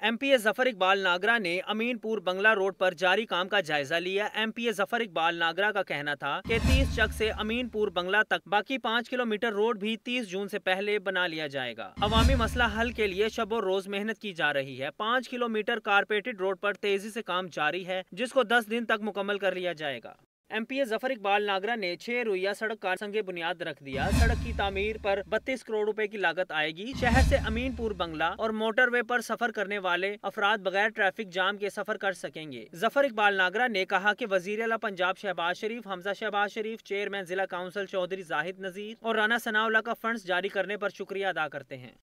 MPa Zafar Iqbal नागरा ने अमीनपुर बंगला road पर जारी काम का जायजा लिया। एमपीए ज़फ़र इकबाल नागरा का कहना था कि 30 चक से अमीनपुर बंगला तक बाकी पाँच किलोमीटर रोड भी 30 जून से पहले बना लिया जाएगा। अवामी मसला हल के लिए शब रोज मेहनत की जा रही है। पाँच किलोमीटर कारपेटेड रोड पर तेज़ी से काम जारी है, जिसको दस दिन तक मुकम्मल कर लिया जाएगा। एमपीए ज़फ़र इकबाल नागरा ने छह रुइया सड़क का संगे बुनियाद रख दिया। सड़क की तामीर पर 32 करोड़ रुपए की लागत आएगी। शहर से अमीनपुर बंगला और मोटरवे पर सफ़र करने वाले अफराद बगैर ट्रैफ़िक जाम के सफ़र कर सकेंगे। ज़फ़र इकबाल नागरा ने कहा कि वज़ीर अला पंजाब शहबाज शरीफ, हमजा शहबाज शरीफ, चेयरमैन जिला काउंसिल चौधरी जाहिद नजीर और राना सनाउल्ला का फंड जारी करने पर शुक्रिया अदा करते हैं।